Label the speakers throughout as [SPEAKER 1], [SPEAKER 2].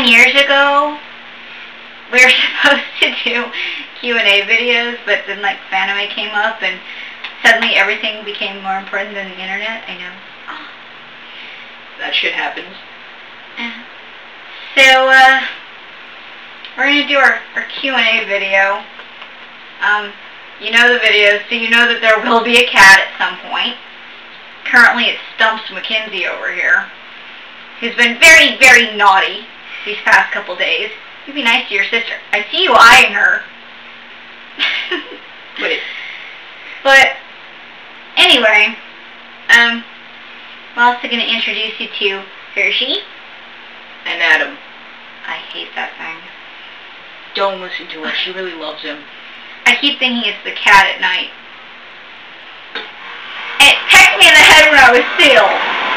[SPEAKER 1] nine years ago, we were supposed to do Q&A videos, but then like Fanime came up and suddenly everything became more important than the internet. I know. Oh.
[SPEAKER 2] That shit happens.
[SPEAKER 1] So, uh, we're going to do our, our Q&A video. Um, you know the video, so you know that there will be a cat at some point. Currently it's Stumps McKenzie over here, who's been very, very naughty these past couple days. you'd be nice to your sister. I see you eyeing her.
[SPEAKER 2] Wait.
[SPEAKER 1] But anyway, um, I'm also going to introduce you to Hershey.
[SPEAKER 2] And Adam,
[SPEAKER 1] I hate that thing.
[SPEAKER 2] don't listen to her. She really loves him.
[SPEAKER 1] I keep thinking it's the cat at night. And it pecked me in the head when I was still.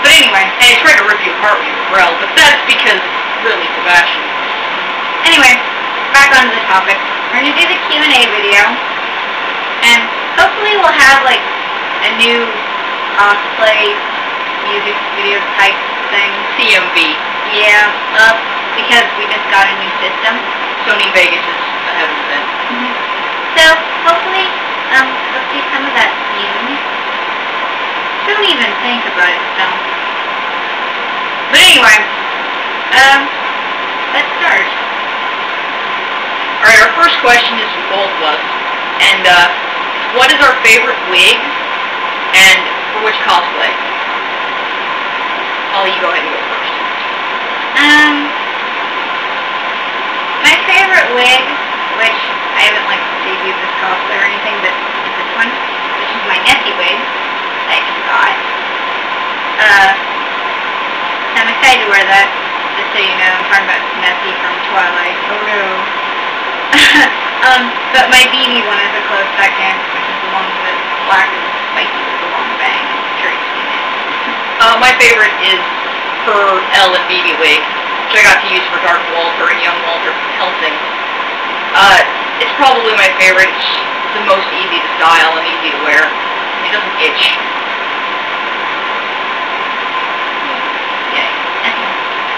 [SPEAKER 1] But anyway,
[SPEAKER 2] And he tried to rip you apart with your umbrella, but that's because, really, Sebastian.
[SPEAKER 1] anyway, back onto the topic. We're gonna do the Q and A video, and hopefully we'll have like a new cosplay music video type thing.
[SPEAKER 2] CMV.
[SPEAKER 1] Yeah, uh, because we just got a new system.
[SPEAKER 2] Sony Vegas is ahead of it.
[SPEAKER 1] So hopefully, um, we'll see some of that soon. Don't even think about it, though. But anyway, um, let's start.
[SPEAKER 2] Alright, our first question is both of us. And, uh, what is our favorite wig? And for which cosplay? Holly, you go ahead and go first.
[SPEAKER 1] Um, my favorite wig, which I haven't like debuted this cosplay or anything, but this one, which is my Nessie wig that I just got. Uh, I'm excited to wear that. Just so you know, I'm talking about Nessie from Twilight. Oh no. um, but my BB one is a close second, which is the one with black and spiky with the long bang.
[SPEAKER 2] Uh, my favorite is her Elle and Phoebe wig, which I got to use for Dark Walter and Young Walter from Hellsing. Uh, it's probably my favorite. It's the most easy to style and easy to wear. It doesn't itch.
[SPEAKER 1] Yay. Okay.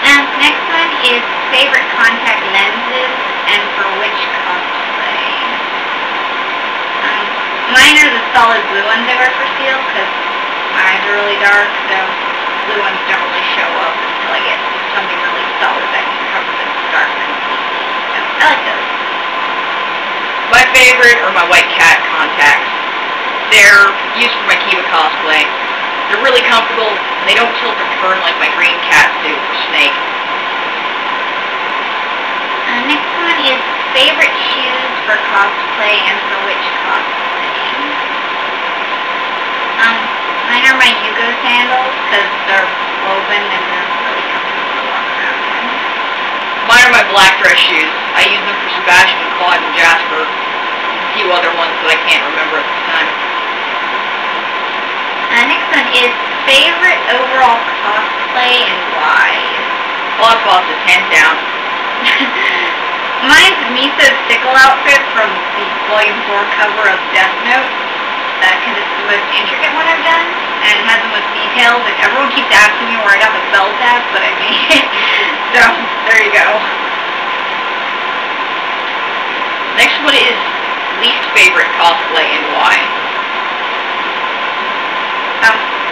[SPEAKER 1] Um, next one is favorite contact lenses and for which cosplay. Um, mine are the solid blue ones I wear for Ciel because my eyes are really dark, so blue ones don't really show up until I get something really solid that can cover the darkness. So I like those.
[SPEAKER 2] My favorite are my white cat contacts. They're used for my Kiva cosplay. They're really comfortable, and they don't tilt or turn like my green cats do for Snake.
[SPEAKER 1] Uh, next one is favorite shoes for cosplay and for which cosplay. Um, mine are my Yugo sandals because they're woven and they're really comfortable to walk around in.
[SPEAKER 2] Mine are my black dress shoes. I use them for Sebastian, Claude, and Jasper. And a few other ones that I can't remember at this time.
[SPEAKER 1] Uh, next one is favorite overall cosplay and why.
[SPEAKER 2] Claude Boss is hands down.
[SPEAKER 1] Mine's Misa's sickle outfit from the Volume 4 cover of Death Note. Uh, because it's the most intricate one I've done, and it has the most details, and everyone keeps asking me where I got the belt at, but I it. so, there you go.
[SPEAKER 2] Next one is least favorite cosplay and why.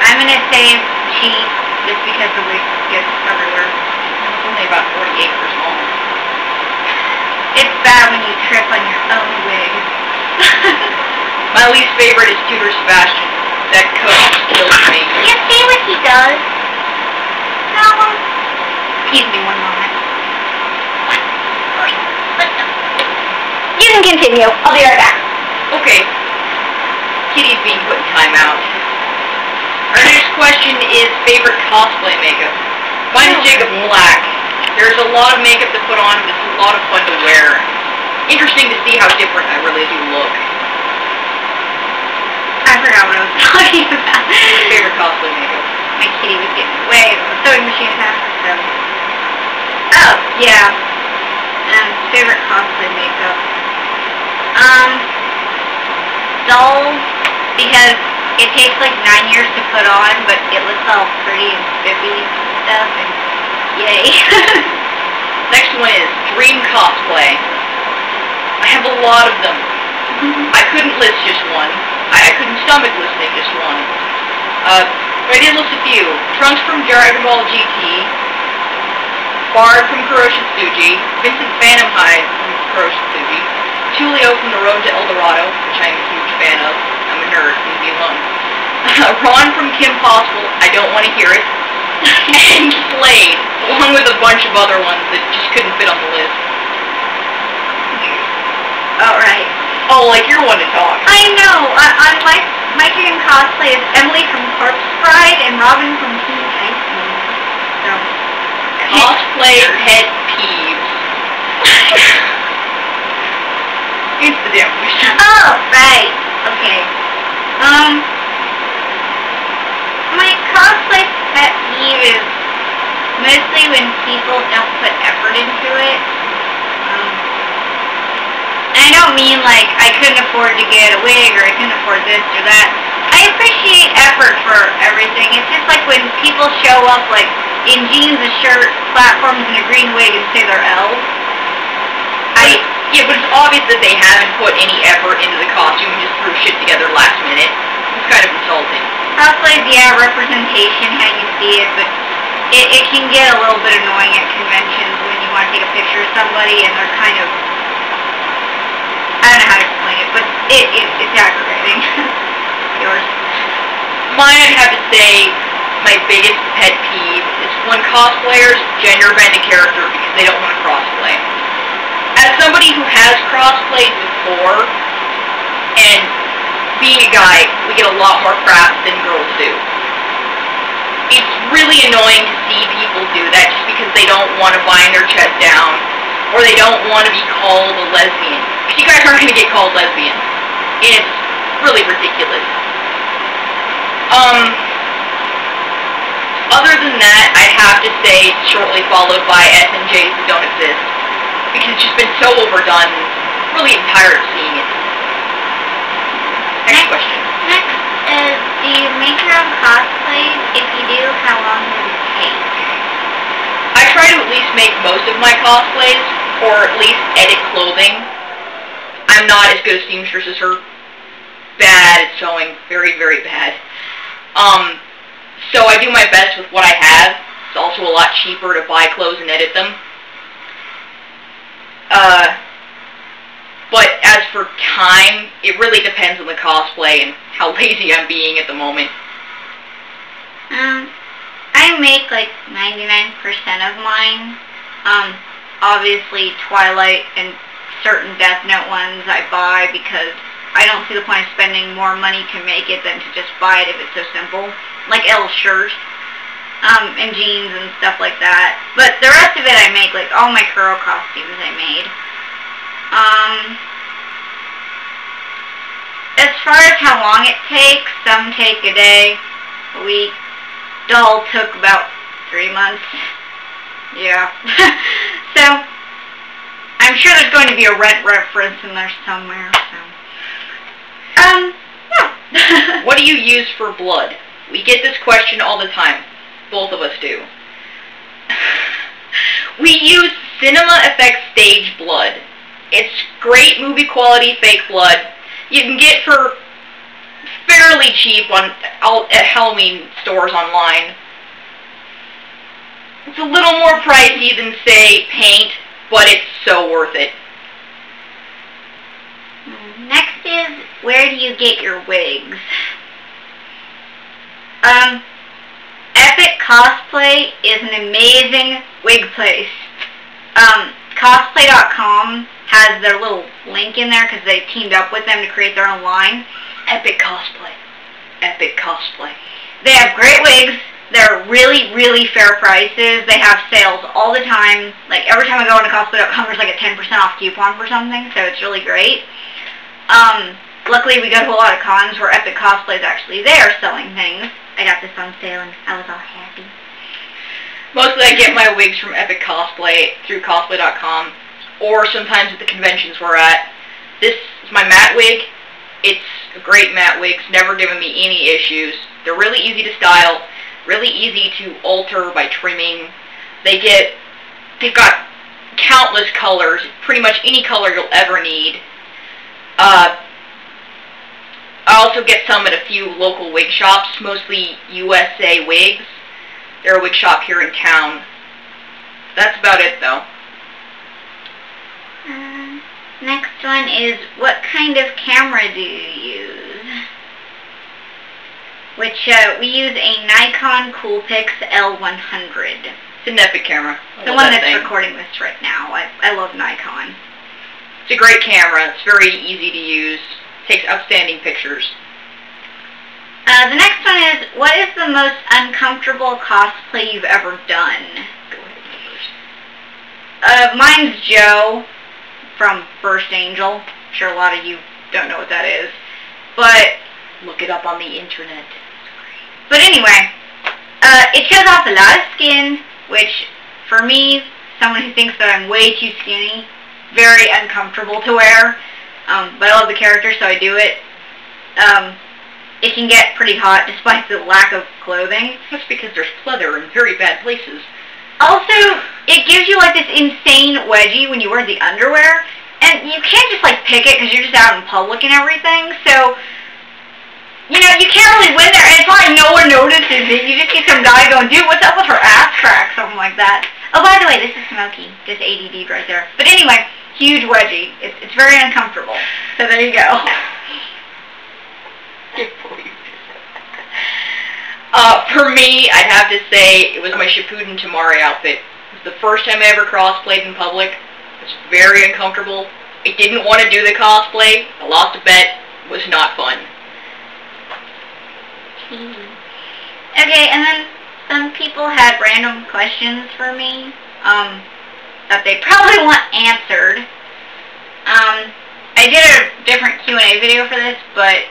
[SPEAKER 1] I'm gonna say cheat, just because the wig gets everywhere.
[SPEAKER 2] It's only about 40 acres long.
[SPEAKER 1] It's bad when you trip on your own wig.
[SPEAKER 2] My least favorite is Tudor Sebastian. That coat kills me.
[SPEAKER 1] You see what he does? No. Excuse me one moment. You can continue. I'll be right back.
[SPEAKER 2] Okay. Kitty's being put in timeout. Our next question is favorite cosplay makeup. Mine is Jacob Black. There's a lot of makeup to put on, but it's a lot of fun to wear. Interesting to see how different I really do look.
[SPEAKER 1] I forgot what I was talking about.
[SPEAKER 2] Favorite cosplay makeup.
[SPEAKER 1] My kitty was getting away with the sewing machine half so. Oh, yeah. Um, favorite cosplay makeup. Um, dolls, because it takes like nine years to put on, but it looks all pretty and spiffy and stuff, and yay.
[SPEAKER 2] Next one is Dream Cosplay. I have a lot of them. I couldn't list just one. I, I couldn't stomach listing just one. Uh, but I did list a few. Trunks from Dragon Ball GT, Bard from Kuroshitsuji, Vincent Phantomhive from Kuroshitsuji, Tulio from The Road to El Dorado, which I'm a huge fan of. Nerd, leave me alone. Ron from Kim Possible, I don't want to hear it. and Slade, along with a bunch of other ones that just couldn't fit on the list.
[SPEAKER 1] Oh, right.
[SPEAKER 2] Oh, like you're one to talk.
[SPEAKER 1] I know. I, I like my dream cosplay is Emily from Corpse Bride and Robin from Teen Titans. So,
[SPEAKER 2] Cosplay pet peeves. it's the damn question.
[SPEAKER 1] Oh, right. Okay. Um, my cosplay pet peeve is mostly when people don't put effort into it. Um, I don't mean like I couldn't afford to get a wig or I couldn't afford this or that. I appreciate effort for everything. It's just like when people show up like in jeans, a shirt, platforms, and a green wig and say they're elves.
[SPEAKER 2] Yeah, but it's obvious that they haven't put any effort into the costume and just threw shit together last minute. It's kind of insulting.
[SPEAKER 1] Cosplays, yeah, representation, how you see it, but it, it can get a little bit annoying at conventions when you want to take a picture of somebody and they're kind of, I don't know how to explain it, but it, it it's aggravating. Yours.
[SPEAKER 2] Mine, I'd have to say, my biggest pet peeve is when cosplayers gender bend a character because they don't want to crossplay. As somebody who has crossplayed before, and being a guy, we get a lot more crap than girls do. It's really annoying to see people do that just because they don't want to bind their chest down, or they don't want to be called a lesbian. Because you guys aren't going to get called lesbians. And it's really ridiculous. Um, other than that, I'd have to say shortly followed by SNJs that don't exist. It's just been so overdone, really am tired of seeing it. Next
[SPEAKER 1] Next.
[SPEAKER 2] question.
[SPEAKER 1] Next is, do you make your own cosplays? If you do, how long does it take?
[SPEAKER 2] I try to at least make most of my cosplays, or at least edit clothing. I'm not as good a seamstress as her. Bad at sewing. Very, very bad. Um, so I do my best with what I have. It's also a lot cheaper to buy clothes and edit them. Uh, but as for time, it really depends on the cosplay and how lazy I'm being at the moment.
[SPEAKER 1] Um, I make like 99% of mine. Um, obviously Twilight and certain Death Note ones I buy because I don't see the point of spending more money to make it than to just buy it if it's so simple. Like Elle's shirt, um, and jeans and stuff like that. But the rest of it I make, like all my Kuro costumes I made. Um, as far as how long it takes, some take a day, a week. Doll took about three months. Yeah. so, I'm sure there's going to be a rent reference in there somewhere, so. Um, yeah.
[SPEAKER 2] What do you use for blood? We get this question all the time. Both of us do. we use Cinema Effects Stage Blood. It's great movie quality fake blood. You can get for fairly cheap on at Halloween stores online. It's a little more pricey than say paint, but it's so worth it.
[SPEAKER 1] Next is, where do you get your wigs? Um, Epic Cosplay is an amazing wig place. Um, cosplay.com has their little link in there because they teamed up with them to create their own line. Epic Cosplay.
[SPEAKER 2] Epic cosplay.
[SPEAKER 1] They have great wigs. They're really, really fair prices. They have sales all the time. Like every time I go into cosplay.com, there's like a 10% off coupon for something, so it's really great. Um, luckily, we go to a lot of cons where Epic Cosplay is actually there selling things. I got this on sale and I was all happy.
[SPEAKER 2] Mostly I get my wigs from Epic Cosplay through cosplay.com or sometimes at the conventions we're at. This is my matte wig. It's a great matte wig. It's never given me any issues. They're really easy to style, really easy to alter by trimming. They get, they've got countless colors, pretty much any color you'll ever need. Uh, I also get some at a few local wig shops, mostly USA Wigs. They're a wig shop here in town. That's about it, though.
[SPEAKER 1] Uh, next one is, what kind of camera do you use? Which, uh, we use a Nikon Coolpix L100.
[SPEAKER 2] It's an epic camera. I
[SPEAKER 1] The one
[SPEAKER 2] that
[SPEAKER 1] that's
[SPEAKER 2] thing.
[SPEAKER 1] recording this right now. I, I love Nikon.
[SPEAKER 2] It's a great camera. It's very easy to use. Takes outstanding pictures.
[SPEAKER 1] Uh, the next one is, what is the most uncomfortable cosplay you've ever done?
[SPEAKER 2] Go ahead, numbers.
[SPEAKER 1] Uh, mine's Joe from First Angel. I'm sure a lot of you don't know what that is. But,
[SPEAKER 2] Look it up on the internet.
[SPEAKER 1] but anyway, uh, it shows off a lot of skin, which, for me, someone who thinks that I'm way too skinny, very uncomfortable to wear. Um, but I love the character, so I do it. Um, it can get pretty hot despite the lack of clothing.
[SPEAKER 2] That's because there's pleather in very bad places.
[SPEAKER 1] Also, it gives you like this insane wedgie when you wear the underwear, and you can't just like pick it because you're just out in public and everything. So, you know, you can't really win there, and it's like no one notices it. You just see some guy going, "Dude, what's up with her ass crack?" Something like that. Oh, by the way, this is Smokey, just ADD right there. But anyway, huge wedgie. It's it's very uncomfortable. So there you go.
[SPEAKER 2] Uh, for me, I'd have to say it was my Shippuden Temari outfit. It was the first time I ever cosplayed in public. It was very uncomfortable. I didn't want to do the cosplay. I lost a bet. It was not fun.
[SPEAKER 1] Okay, and then some people had random questions for me um, that they probably want answered. Um, I did a different Q&A video for this, but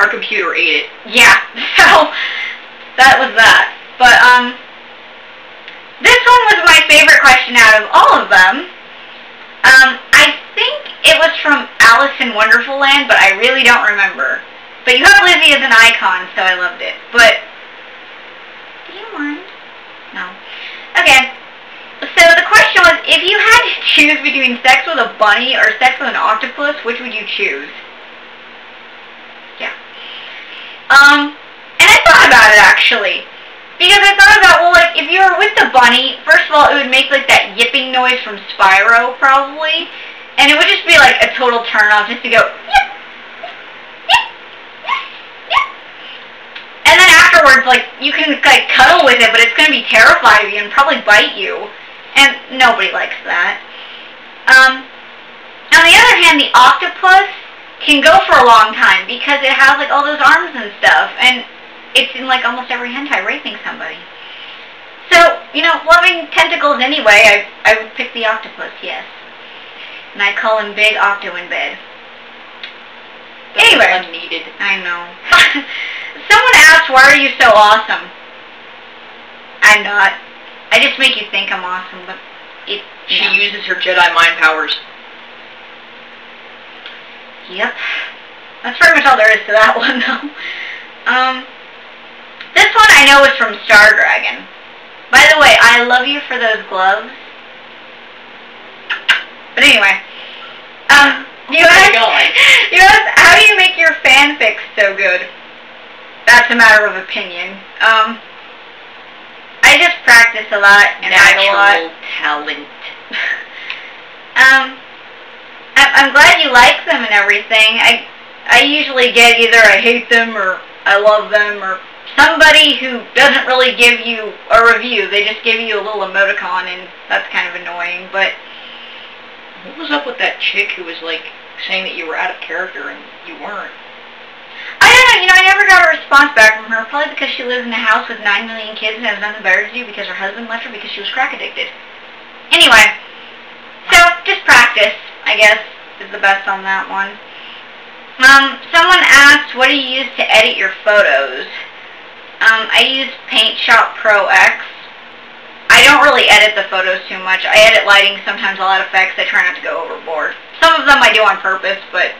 [SPEAKER 2] Our computer ate it.
[SPEAKER 1] yeah, so that was that. But um, this one was my favorite question out of all of them. Um, I think it was from Alice in Wonderful Land, but I really don't remember. But you have Lizzie as an icon, so I loved it. But No. Okay. So the question was, if you had to choose between sex with a bunny or sex with an octopus, which would you choose? Yeah. Um, and I thought about it actually. Because I thought about, well, like, if you were with the bunny, first of all, it would make, like, that yipping noise from Spyro, probably. And it would just be, like, a total turn-off just to go, yip, yip, yip. And then afterwards, like, you can, like, cuddle with it, but it's going to be terrified of you and probably bite you. And nobody likes that. Um, on the other hand, the octopus can go for a long time because it has, like, all those arms and stuff. And it's in, like, almost every hentai raping somebody. So, you know, loving tentacles anyway, I, I would pick the octopus, yes. And I call him Big Octo in bed.
[SPEAKER 2] That was
[SPEAKER 1] Anyway.
[SPEAKER 2] unneeded.
[SPEAKER 1] I know. Someone asked, why are you so awesome? I'm not. I just make you think I'm awesome, but it...
[SPEAKER 2] She
[SPEAKER 1] no.
[SPEAKER 2] uses her Jedi mind powers.
[SPEAKER 1] Yep. That's pretty much all there is to that one, though. Um, this one I know is from Star Dragon. By the way, I love you for those gloves. But anyway, um, you
[SPEAKER 2] Oh
[SPEAKER 1] asked, you asked, how do you make your fanfics so good? That's a matter of opinion. Um, I just practice a lot and write a lot.
[SPEAKER 2] Natural talent.
[SPEAKER 1] Um, I- I'm glad you like them and everything. I I usually get either I hate them or I love them or somebody who doesn't really give you a review. They just give you a little emoticon and that's kind of annoying. But
[SPEAKER 2] What was up with that chick who was like saying that you were out of character and you weren't?
[SPEAKER 1] I. You know, I never got a response back from her. Probably because she lives in a house with nine million kids and has nothing better to do because her husband left her because she was crack addicted. Anyway, so just practice, I guess, is the best on that one. Um, someone asked, what do you use to edit your photos? Um, I use Paint Shop Pro X. I don't really edit the photos too much. I edit lighting, sometimes I'll add effects. I try not to go overboard. Some of them I do on purpose, but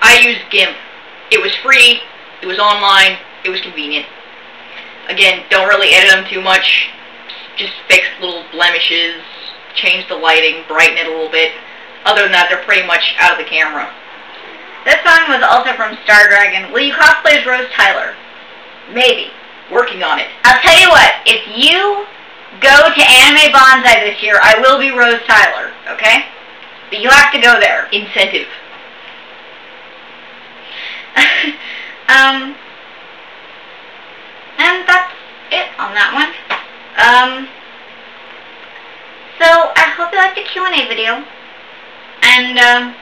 [SPEAKER 2] I use GIMP. It was free, it was online, it was convenient. Again, don't really edit them too much. Just fix little blemishes, change the lighting, brighten it a little bit. Other than that, they're pretty much out of the camera.
[SPEAKER 1] This song was also from Star Dragon. Will you cosplay as Rose Tyler? Maybe.
[SPEAKER 2] Working on it.
[SPEAKER 1] I'll tell you what, if you go to Anime Banzai this year, I will be Rose Tyler, okay? But you have to go there.
[SPEAKER 2] Incentive.
[SPEAKER 1] um, and that's it on that one. Um, so I hope you liked the Q&A video. And, um,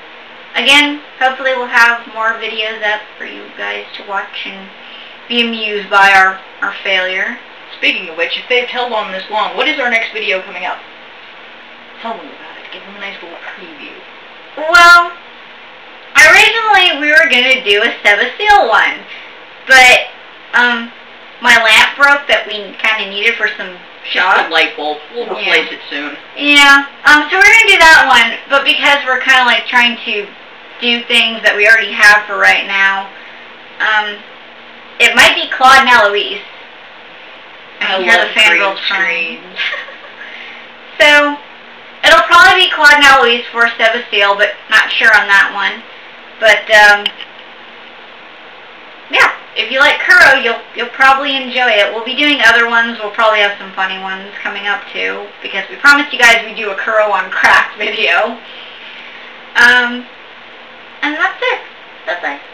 [SPEAKER 1] again, hopefully we'll have more videos up for you guys to watch and be amused by our, our failure.
[SPEAKER 2] Speaking of which, if they've held on this long, what is our next video coming up? Tell them about it. Give them a nice little preview.
[SPEAKER 1] Well, originally we were going to do a Sebastille one, but um, my lamp broke that we kind of needed for some shots.
[SPEAKER 2] a light bulb. We'll
[SPEAKER 1] Yeah.
[SPEAKER 2] replace it soon.
[SPEAKER 1] Yeah, um, so we're going to do that one, but because we're kind of like trying to do things that we already have for right now, um, it might be Claude and Alois. I
[SPEAKER 2] I
[SPEAKER 1] hear
[SPEAKER 2] love
[SPEAKER 1] the fangirls crying. So, it'll probably be Claude and Alois for Sebastille, but not sure on that one. But, um, yeah, if you like Kuro, you'll, you'll probably enjoy it. We'll be doing other ones. We'll probably have some funny ones coming up, too, because we promised you guys we'd do a Kuro on craft video. Um, and that's it. Bye-bye.